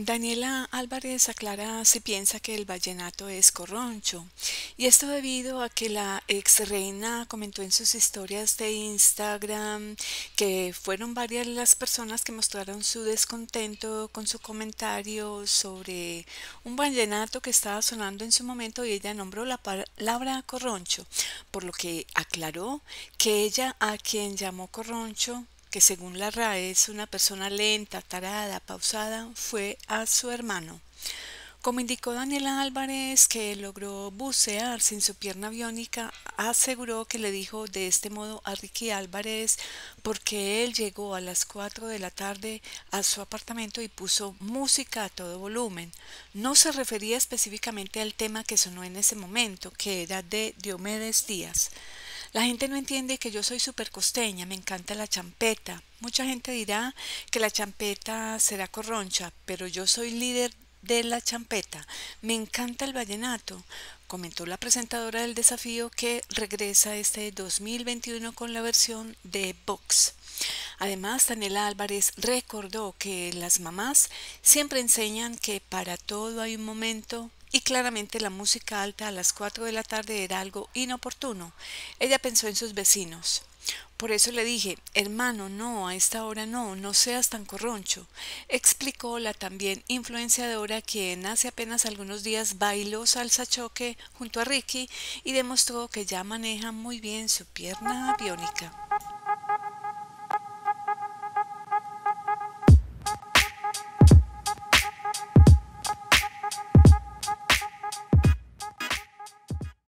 Daniela Álvarez aclara si piensa que el vallenato es corroncho, y esto debido a que la ex reina comentó en sus historias de Instagram que fueron varias las personas que mostraron su descontento con su comentario sobre un vallenato que estaba sonando en su momento y ella nombró la palabra corroncho, por lo que aclaró que ella a quien llamó corroncho que según la es una persona lenta, tarada, pausada, fue a su hermano. Como indicó Daniela Álvarez, que logró bucear sin su pierna biónica, aseguró que le dijo de este modo a Ricky Álvarez porque él llegó a las 4 de la tarde a su apartamento y puso música a todo volumen. No se refería específicamente al tema que sonó en ese momento, que era de Diomedes Díaz. La gente no entiende que yo soy súper costeña, me encanta la champeta. Mucha gente dirá que la champeta será corroncha, pero yo soy líder de la champeta. Me encanta el vallenato, comentó la presentadora del desafío que regresa este 2021 con la versión de Vox. Además, Daniela Álvarez recordó que las mamás siempre enseñan que para todo hay un momento y claramente la música alta a las 4 de la tarde era algo inoportuno. Ella pensó en sus vecinos. Por eso le dije, hermano, no, a esta hora no, no seas tan corroncho, explicó la también influenciadora quien hace apenas algunos días bailó salsa choque junto a Ricky y demostró que ya maneja muy bien su pierna biónica.